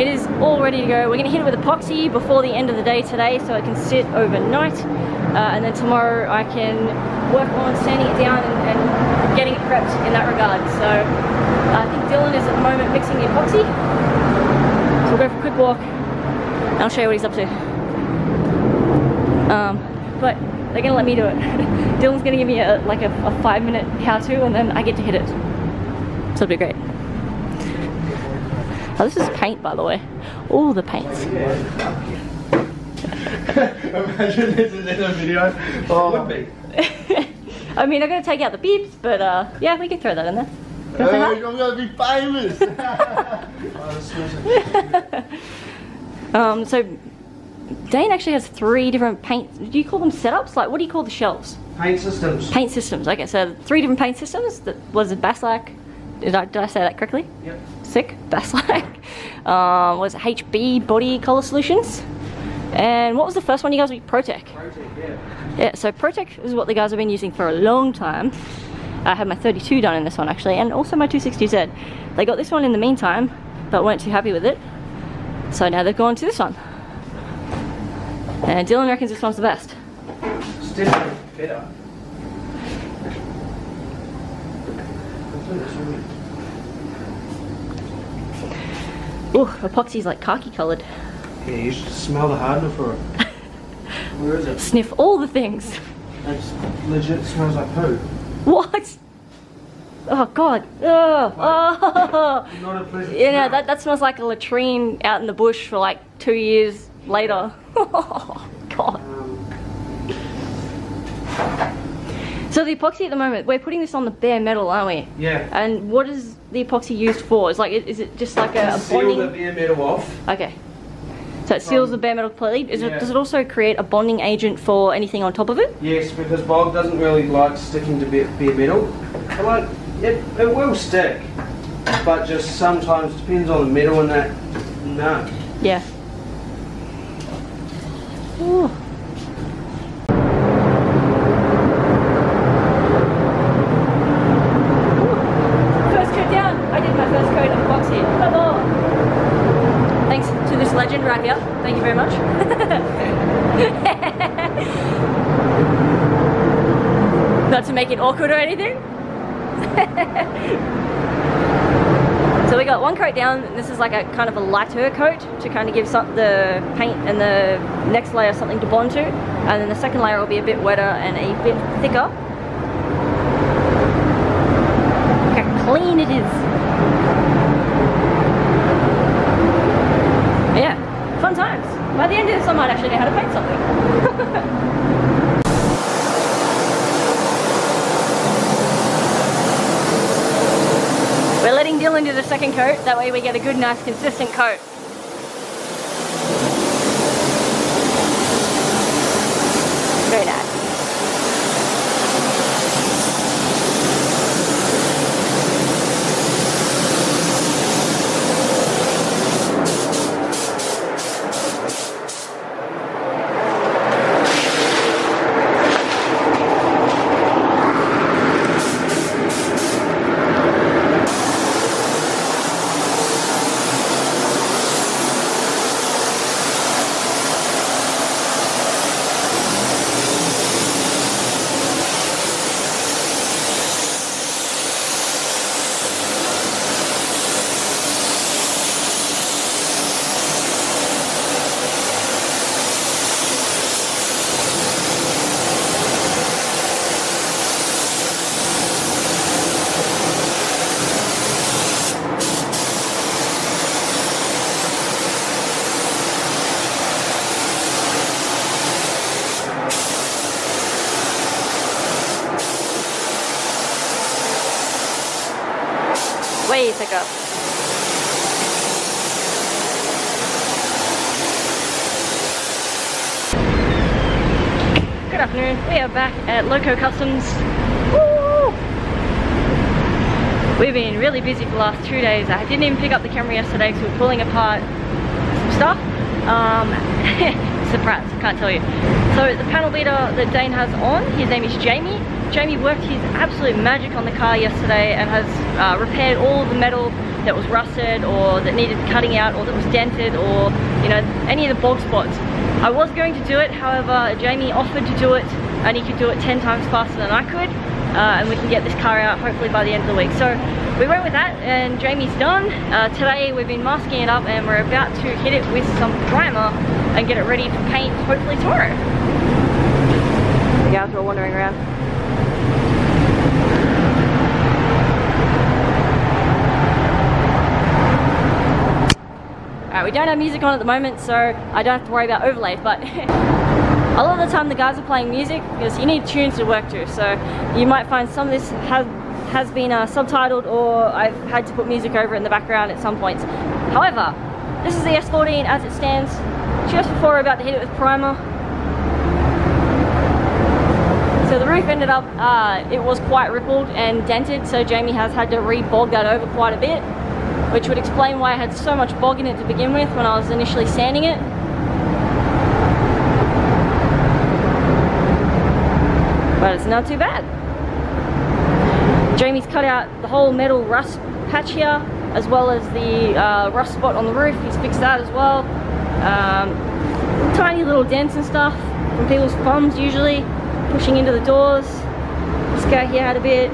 It is all ready to go. We're gonna hit it with epoxy before the end of the day today so it can sit overnight. Uh, and then tomorrow I can work on sanding it down and, and getting it prepped in that regard. So I think Dylan is at the moment mixing the epoxy. So we'll go for a quick walk and I'll show you what he's up to. Um, but they're gonna let me do it. Dylan's gonna give me a, like a, a five minute how to and then I get to hit it. So it'll be great. Oh, this is paint by the way. All the paints. Imagine this is in a video. Oh, would be. I mean, I'm gonna take out the beeps, but uh, yeah, we can throw that in there. Hey, I'm gonna be famous. Um, so Dane actually has three different paint. Do you call them setups? Like, what do you call the shelves? Paint systems. Paint systems. Okay, so three different paint systems. That was it. Baslac. Did I, did I say that correctly? Yep. Sick. Baslac. Um, was it HB Body Color Solutions? And what was the first one you guys? Protec. Protec, yeah. Yeah, so Protec is what the guys have been using for a long time. I had my 32 done in this one actually, and also my 260Z. They got this one in the meantime, but weren't too happy with it. So now they've gone to this one. And Dylan reckons this one's the best. Still better. Ooh, epoxy's like khaki coloured. Yeah, you should smell the hardener for it. Where is it? Sniff all the things. It legit smells like poo. What? Oh god. Ugh. Oh. Not a pleasant You know, that, that smells like a latrine out in the bush for like two years later. Oh god. Um, So the epoxy at the moment, we're putting this on the bare metal, aren't we? yeah. And what is the epoxy used for? Is like, is it just like a, a Seal bonding? the bare metal off. Okay. So it seals From- the bare metal completely. Is it, does it also create a bonding agent for anything on top of it? Yes, because bog doesn't really like sticking to bare, bare metal. Like, it, it will stick, but just sometimes depends on the metal and that. No. Yeah. Ooh. First coat down. I did my first coat of epoxy. Bravo. Thanks to this legend right here. Thank you very much. Not to make it awkward or anything. So we got one coat down, this is like a kind of a lighter coat to kind of give some, the paint and the next layer something to bond to. And then the second layer will be a bit wetter and a bit thicker. Look how clean it is. Yeah, fun times. By the end of this I might actually know how to paint something. We're letting Dylan do the second coat, that way we get a good, nice, consistent coat. Very nice. Way thicker. Good afternoon. We are back at Loco Customs. Woo! We've been really busy for the last two days. I didn't even pick up the camera yesterday because we were pulling apart some stuff. Um, surprise, can't tell you. So the panel beater that Dane has on, his name is Jamie. Jamie worked his absolute magic on the car yesterday and has uh, repaired all the metal that was rusted or that needed cutting out or that was dented or you know any of the bog spots. I was going to do it however Jamie offered to do it and he could do it 10 times faster than I could uh, and we can get this car out hopefully by the end of the week. So we went with that and Jamie's done. Uh, today we've been masking it up and we're about to hit it with some primer and get it ready for paint hopefully tomorrow. The guys were wandering around. Alright, we don't have music on at the moment, so I don't have to worry about overlays, but a lot of the time the guys are playing music because you need tunes to work to, so you might find some of this has, has been uh, subtitled or I've had to put music over in the background at some points. However, this is the S14 as it stands, just before we're about to hit it with primer. So the roof ended up, uh, it was quite rippled and dented, so Jamie has had to re-bog that over quite a bit which would explain why I had so much bog in it to begin with when I was initially sanding it. But it's not too bad. Jamie's cut out the whole metal rust patch here, as well as the uh, rust spot on the roof. He's fixed that as well. Um, tiny little dents and stuff from people's thumbs usually, pushing into the doors. This guy here had a bit.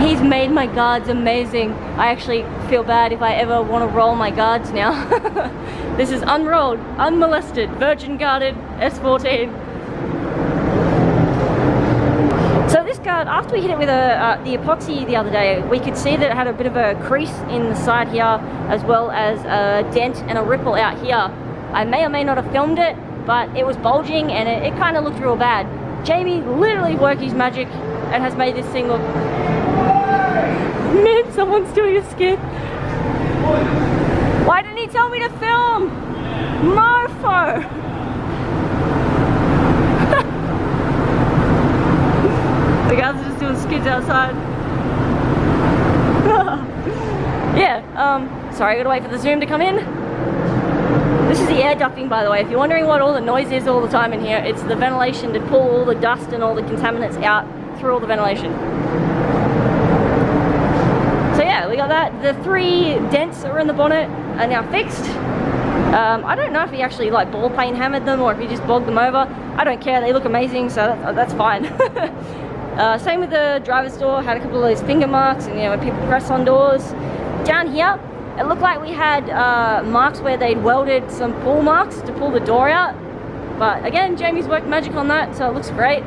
He's made my guards amazing. I actually feel bad if I ever want to roll my guards now. this is unrolled, unmolested, virgin guarded S14. So this guard, after we hit it with a, uh, the epoxy the other day, we could see that it had a bit of a crease in the side here, as well as a dent and a ripple out here. I may or may not have filmed it, but it was bulging and it, it kind of looked real bad. Jamie literally worked his magic and has made this thing look Man, someone's doing a skit. Why didn't he tell me to film? Mofo! the guys are just doing skits outside. yeah, um, sorry, I gotta wait for the zoom to come in. This is the air ducting, by the way. If you're wondering what all the noise is all the time in here, it's the ventilation to pull all the dust and all the contaminants out through all the ventilation. That. The three dents that were in the bonnet are now fixed. Um, I don't know if he actually like ball paint hammered them or if he just bogged them over. I don't care, they look amazing, so that, that's fine. uh, same with the driver's door, had a couple of those finger marks and you know when people press on doors. Down here, it looked like we had uh, marks where they'd welded some pull marks to pull the door out. But again, Jamie's worked magic on that, so it looks great.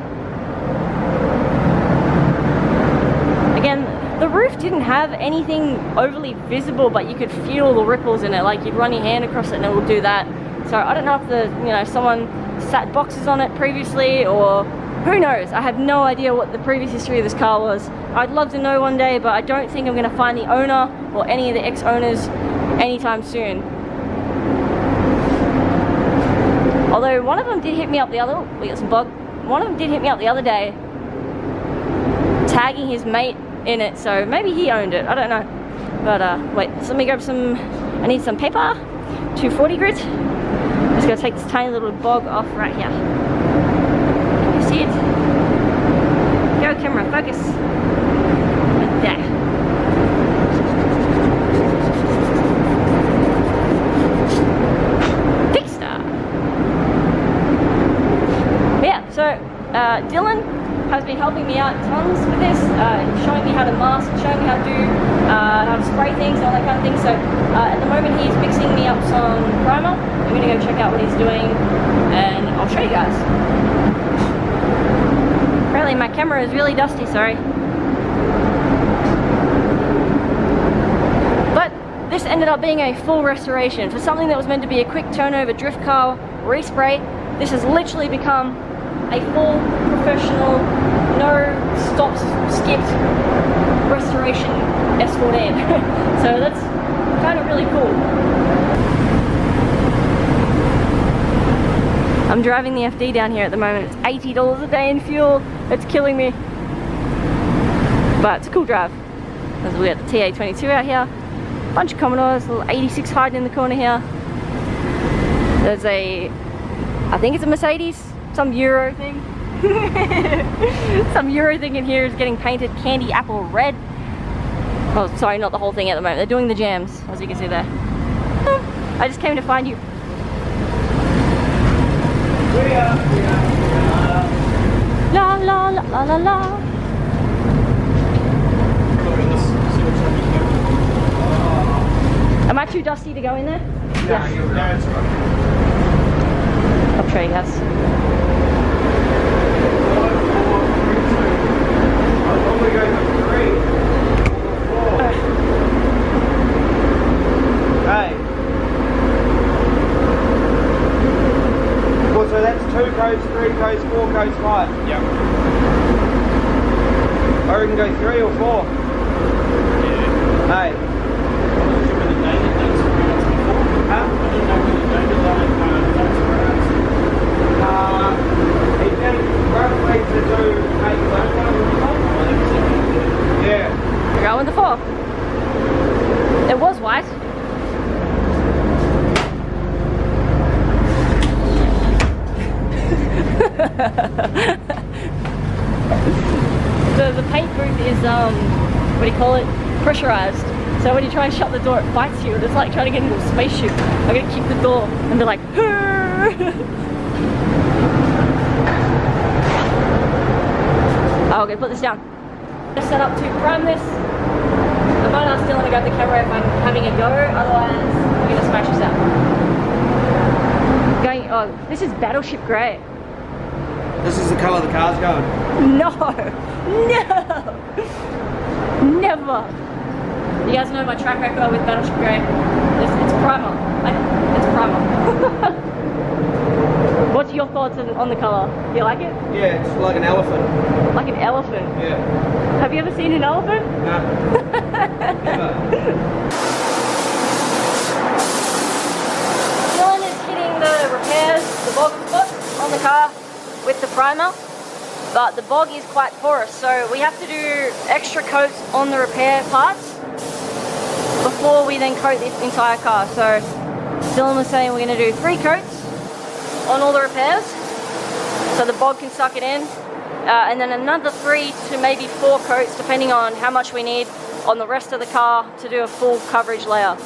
Again, the roof didn't have anything overly visible, but you could feel the ripples in it. Like you'd run your hand across it and it will do that. So I don't know if the, you know, someone sat boxes on it previously or who knows? I have no idea what the previous history of this car was. I'd love to know one day, but I don't think I'm gonna find the owner or any of the ex-owners anytime soon. Although one of them did hit me up the other, we got some bug. One of them did hit me up the other day, tagging his mate in it, so maybe he owned it, I don't know. But uh, wait, so let me grab some, I need some paper, 240 grit. Just gonna take this tiny little bog off right here. Can you see it? Go camera, focus. There. Yeah, so uh, Dylan has been helping me out tons with this, uh, showing me how to mask, showing me how to do, uh, how to spray things, and all that kind of thing. So uh, at the moment he's mixing me up some primer. I'm gonna go check out what he's doing and I'll show you guys. Apparently my camera is really dusty, sorry. But this ended up being a full restoration. For something that was meant to be a quick turnover drift car respray, this has literally become a full professional, no stops, skipped restoration S14. so that's kind of really cool. I'm driving the FD down here at the moment. It's $80 a day in fuel. It's killing me. But it's a cool drive. As we got the TA22 out here. Bunch of Commodores, little 86 hiding in the corner here. There's a, I think it's a Mercedes, some Euro thing. Some Euro thing in here is getting painted candy apple red. Oh, sorry, not the whole thing at the moment. They're doing the jams, as you can see there. I just came to find you. La la la la la la. Am I too dusty to go in there? Yeah, you're right. I'll show you guys. Hey. Well, so that's two codes, three codes, four five. Yep. Or we can go three or four. Hey. Huh? Uh, he did roughly to do eight Yeah. We're going with the four. It was white. the, the paint booth is, um, what do you call it? Pressurized. So when you try and shut the door, it bites you. It's like trying to get into a spaceship. I'm gonna kick the door and be like, Oh, okay, put this down. Just set up to prime this. I might ask Dylan to grab the camera if I'm having a go, otherwise we're gonna smash this out. Going, oh, this is Battleship Grey. This is the colour the car's going. No, no, never. You guys know my track record with Battleship Grey. It's, it's primer. I, it's primer. What's your thoughts on, on the color? Do you like it? Yeah, it's like an elephant. Like an elephant. Yeah. Have you ever seen an elephant? No. Never. Dylan is hitting the repairs, the bog spot on the car with the primer, but the bog is quite porous, so we have to do extra coats on the repair parts before we then coat this entire car. So Dylan was saying we're going to do three coats on all the repairs, so the bog can suck it in, uh, and then another three to maybe four coats, depending on how much we need on the rest of the car to do a full coverage layer.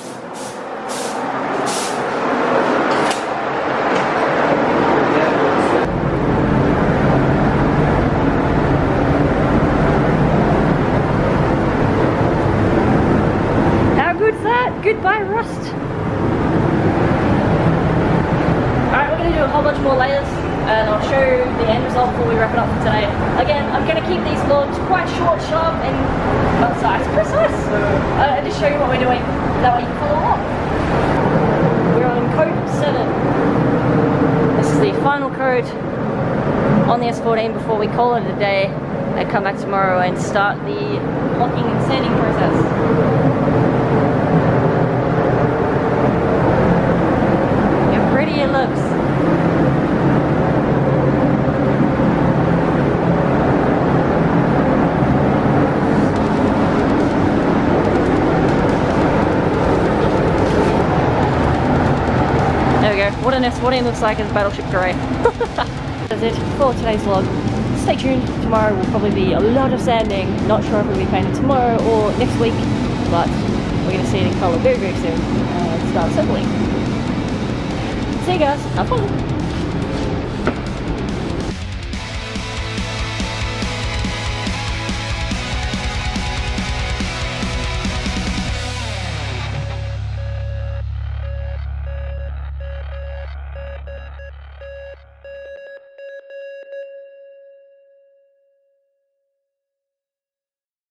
How good's that? Alright, we're gonna do a whole bunch more layers and I'll show you the end result before we wrap it up for today. Again, I'm gonna keep these vlogs quite short, sharp, and concise. Precise! Uh, and just show you what we're doing. That way you can follow along. We're on code 7. This is the final code on the S14 before we call it a day and come back tomorrow and start the locking and sanding process. How pretty it looks. There we go. What an S14 looks like as Battleship Grey. That's it for today's vlog. Stay tuned. Tomorrow will probably be a lot of sanding. Not sure if it'll be painted tomorrow or next week, but we're going to see it in colour very, very soon and start assembling. See you guys. Have fun.